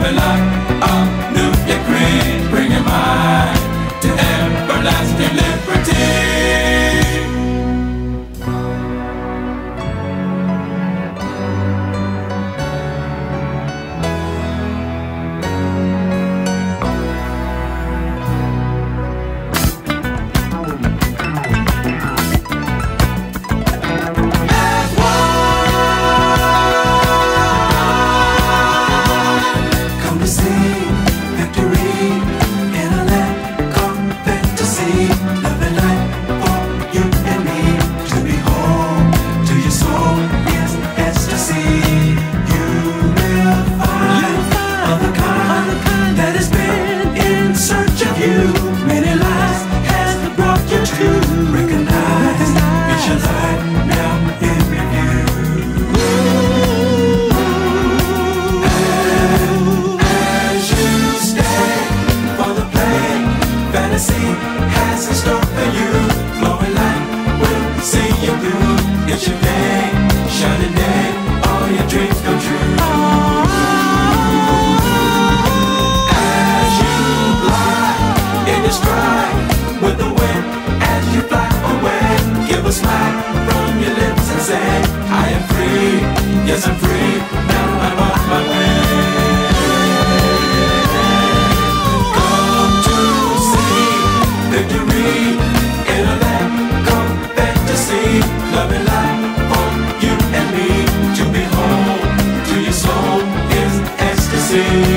love it like It's your day, shining day. All your dreams come true. As you glide in the sky. see.